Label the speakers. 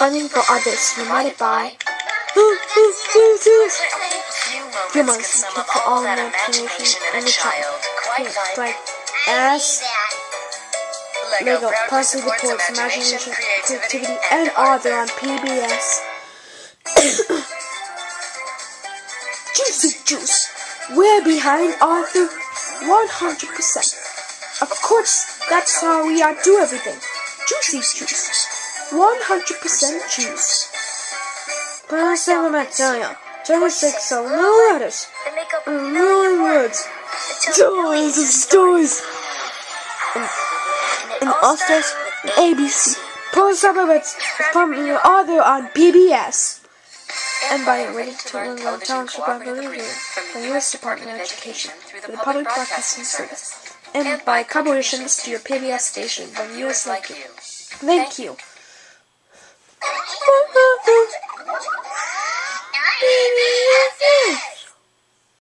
Speaker 1: funding for others provided by
Speaker 2: Few moments can sum up all that imagination in a child. Quite
Speaker 1: like as
Speaker 2: Lego
Speaker 1: Lego
Speaker 2: proudly
Speaker 1: partially
Speaker 2: supports
Speaker 1: supports
Speaker 2: imagination, creativity,
Speaker 1: and
Speaker 2: and
Speaker 1: Arthur on PBS. Juicy Juice. We're behind Arthur 100%. Of course, that's how we are do everything. Juicy Juice. 100% juice. Paracetamol bacteria. 26 of little letters.
Speaker 2: They make up
Speaker 1: A
Speaker 2: a
Speaker 1: million words. Stories and stories. In Oscars, ABC. Paul Suburbs is pumping Arthur on PBS. And by ready to learn about township Bolivia from U.S. Department of Education through the Public Broadcasting Service. And by collaboration to your PBS station from U.S. like you. Thank you.